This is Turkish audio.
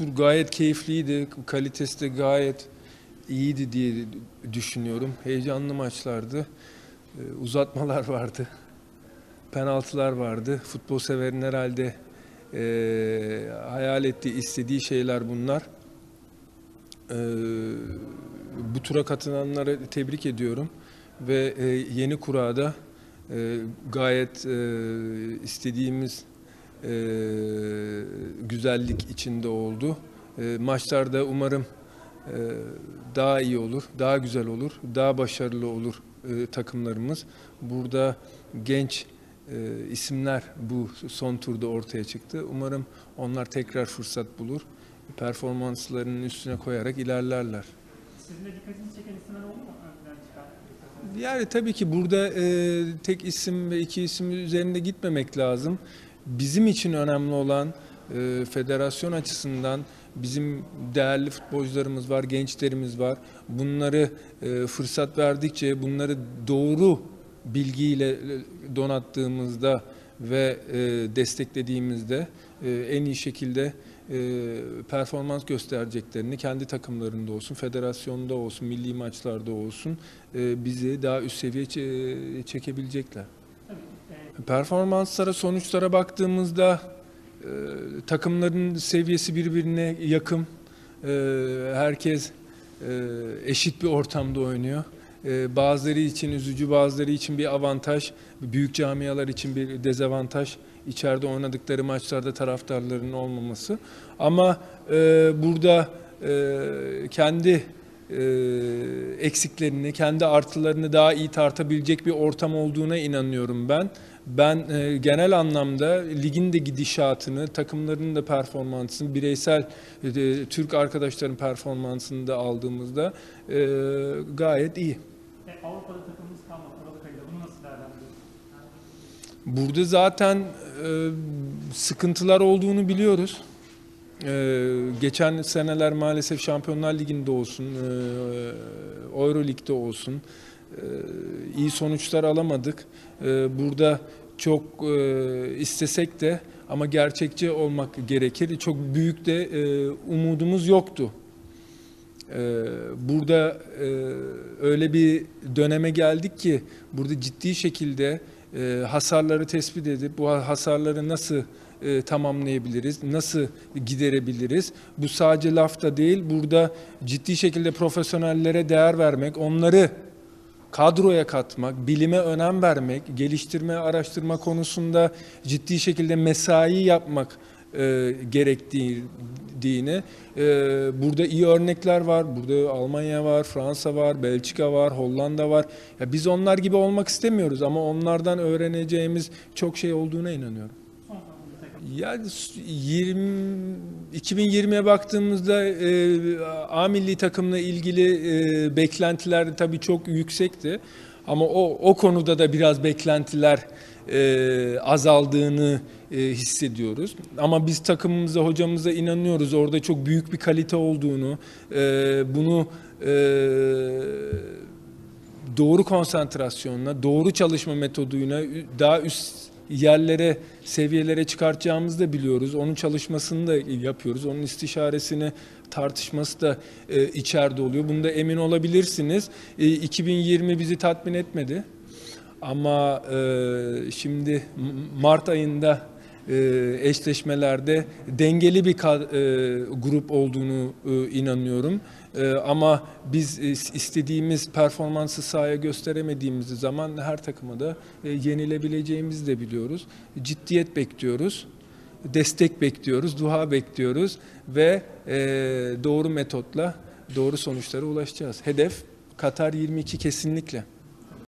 tur gayet keyifliydi. Kalitesi de gayet iyiydi diye düşünüyorum. Heyecanlı maçlardı. Ee, Uzatmalar vardı. Penaltılar vardı. Futbol severin herhalde e, hayal ettiği, istediği şeyler bunlar. Ee, bu tura katılanları tebrik ediyorum ve e, yeni kurada e, gayet e, istediğimiz e, güzellik içinde oldu. E, maçlarda umarım e, daha iyi olur, daha güzel olur, daha başarılı olur e, takımlarımız. Burada genç e, isimler bu son turda ortaya çıktı. Umarım onlar tekrar fırsat bulur, performanslarının üstüne koyarak ilerlerler. Sizin de dikkatinizi çeken isimler oldu mu? Yani tabii ki burada e, tek isim ve iki isim üzerinde gitmemek lazım. Bizim için önemli olan e, federasyon açısından bizim değerli futbolcularımız var, gençlerimiz var. Bunları e, fırsat verdikçe bunları doğru bilgiyle e, donattığımızda ve e, desteklediğimizde e, en iyi şekilde e, performans göstereceklerini kendi takımlarında olsun, federasyonda olsun, milli maçlarda olsun e, bizi daha üst seviye çe- çekebilecekler. Performanslara, sonuçlara baktığımızda e, takımların seviyesi birbirine yakın. E, herkes e, eşit bir ortamda oynuyor. E, bazıları için üzücü, bazıları için bir avantaj, büyük camialar için bir dezavantaj. İçeride oynadıkları maçlarda taraftarların olmaması. Ama e, burada e, kendi eksiklerini, kendi artılarını daha iyi tartabilecek bir ortam olduğuna inanıyorum ben. Ben e, genel anlamda ligin de gidişatını, takımların da performansını, bireysel e, Türk arkadaşların performansını da aldığımızda e, gayet iyi. e, Avrupa'da takımımız kalmadı. Aralık ayında bunu nasıl değerlendiriyorsunuz? Burada zaten e, sıkıntılar olduğunu biliyoruz. E, geçen seneler maalesef Şampiyonlar Ligi'nde olsun, e, Euro Lig'de olsun e, iyi sonuçlar alamadık. E, burada çok e, istesek de ama gerçekçi olmak gerekir. Çok büyük de e, umudumuz yoktu. Ee, Burada e, öyle bir döneme geldik ki burada ciddi şekilde e, hasarları tespit edip bu hasarları nasıl e, tamamlayabiliriz, nasıl giderebiliriz? Bu sadece lafta değil, burada ciddi şekilde profesyonellere değer vermek, onları kadroya katmak, bilime önem vermek, geliştirme, araştırma konusunda ciddi şekilde mesai yapmak e, gerektiğini, e, burada iyi örnekler var. Burada Almanya var, Fransa var, Belçika var, Hollanda var. Ya biz onlar gibi olmak istemiyoruz ama onlardan öğreneceğimiz çok şey olduğuna inanıyorum. Yani 20 2020'ye baktığımızda e, A milli takımla ilgili e, beklentiler tabii çok yüksekti. Ama o o konuda da biraz beklentiler e, azaldığını e, hissediyoruz. Ama biz takımımıza, hocamıza inanıyoruz. Orada çok büyük bir kalite olduğunu, e, bunu e, doğru konsantrasyonla, doğru çalışma metoduyla daha üst yerlere, seviyelere çıkartacağımızı da biliyoruz. Onun çalışmasını da yapıyoruz. Onun istişaresini, tartışması da e, içeride oluyor. Bunda emin olabilirsiniz. E, 2020 bizi tatmin etmedi. Ama e, şimdi Mart ayında eşleşmelerde dengeli bir e, grup olduğunu e, inanıyorum. E, ama biz e, istediğimiz performansı sahaya gösteremediğimiz zaman her takıma da e, yenilebileceğimizi de biliyoruz. Ciddiyet bekliyoruz, destek bekliyoruz, duha bekliyoruz ve e, doğru metotla doğru sonuçlara ulaşacağız. Hedef Katar 22 kesinlikle.